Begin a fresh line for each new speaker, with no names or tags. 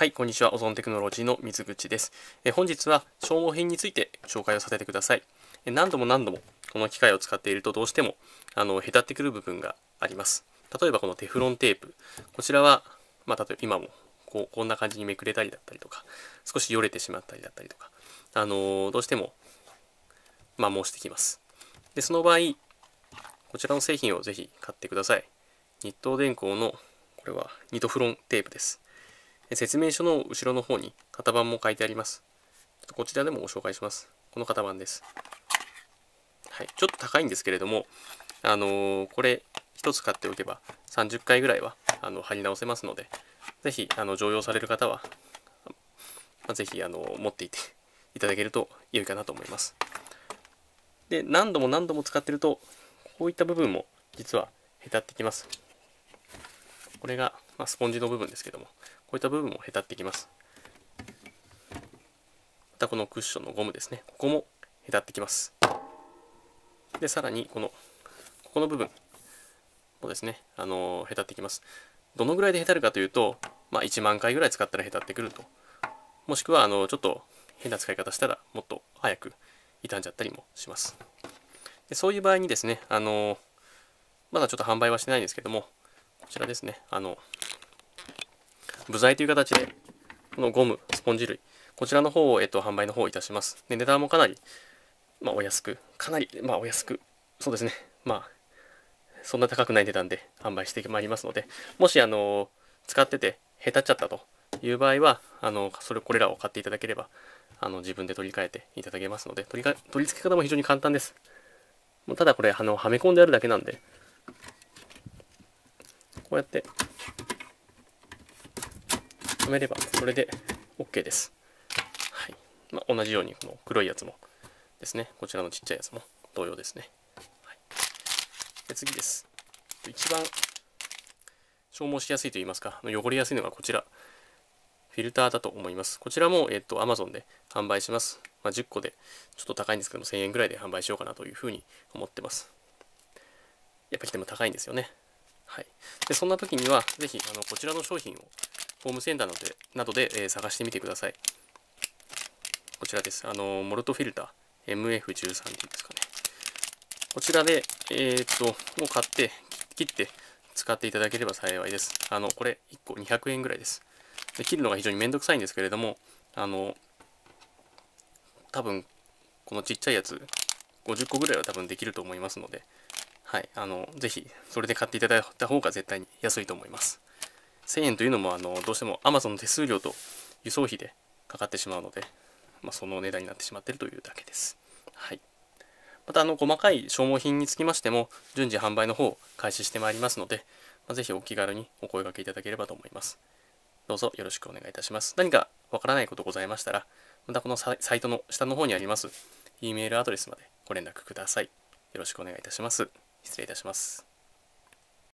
はい、こんにちは。オゾンテクノロジーの水口です。え本日は消耗品について紹介をさせてください。え何度も何度もこの機械を使っているとどうしてもあのへたってくる部分があります。例えばこのテフロンテープ。こちらは、まあ、例えば今もこうこんな感じにめくれたりだったりとか、少しよれてしまったりだったりとか、あのどうしても摩耗してきます。で、その場合、こちらの製品をぜひ買ってください。日東電工のこれはニトフロンテープです。説明書の後ろの方に型番も書いてあります。ちょっとこちらでもご紹介します。この型番です。はい、ちょっと高いんですけれども、あのー、これ1つ買っておけば30回ぐらいはあの貼り直せますので、ぜひあの常用される方は、まあ、ぜひあの持っていていただけると良いかなと思います。で、何度も何度も使ってると、こういった部分も実はへたってきます。これが、まあ、スポンジの部分ですけども、こういった部分もへたってきます。またこのクッションのゴムですね。ここもへたってきます。で、さらにこの、ここの部分もですね、あのへたってきます。どのぐらいでへたるかというと、まあ、1万回ぐらい使ったらへたってくると。もしくは、あの、ちょっと変な使い方したら、もっと早く傷んじゃったりもします。でそういう場合にですね、あのまだちょっと販売はしてないんですけども、ちらですね、あの、部材という形で、このゴム、スポンジ類、こちらの方を、えっと、販売の方いたします。で、値段もかなり、まあ、お安く、かなり、まあ、お安く、そうですね、まあ、そんな高くない値段で販売してまいりますので、もし、あの、使ってて、へたっちゃったという場合は、あの、それ、これらを買っていただければ、あの、自分で取り替えていただけますので、取り取り付け方も非常に簡単です。ただこれ、あの、はめ込んであるだけなんで、こうやって止、めればそれで OK です。はいまあ、同じようにこの黒いやつもですね、こちらのちっちゃいやつも同様ですね。はい、で次です。一番消耗しやすいといいますか、汚れやすいのがこちら。フィルターだと思います。こちらも、えっと、Amazon で販売します。まあ、10個でちょっと高いんですけども、1000円ぐらいで販売しようかなというふうに思ってます。やっぱりでも高いんですよね。はい。で、そんな時には、ぜひ、あの、こちらの商品をホームセンターなどでなどで、えー、探してみてください。こちらです。あの、モルトフィルター MF13 っていうんですかね。こちらで、えー、っと、もう買って、切って使っていただければ幸いです。あの、これ1個200円ぐらいです。で切るのが非常にめんどくさいんですけれども、あの、多分、このちっちゃいやつ、50個ぐらいは多分できると思いますので、はい、あの、ぜひ、それで買っていただいた方が絶対に安いと思います。1000円というのもあのどうしても Amazon の手数料と輸送費でかかってしまうので、まあ、その値段になってしまっているというだけです。はい、またあの細かい消耗品につきましても順次販売の方を開始してまいりますので、まあ、ぜひお気軽にお声掛けいただければと思います。どうぞよろしくお願いいたします。何かわからないことございましたら、またこのサイトの下の方にあります E メールアドレスまでご連絡ください。よろしくお願いいたします。失礼いたします。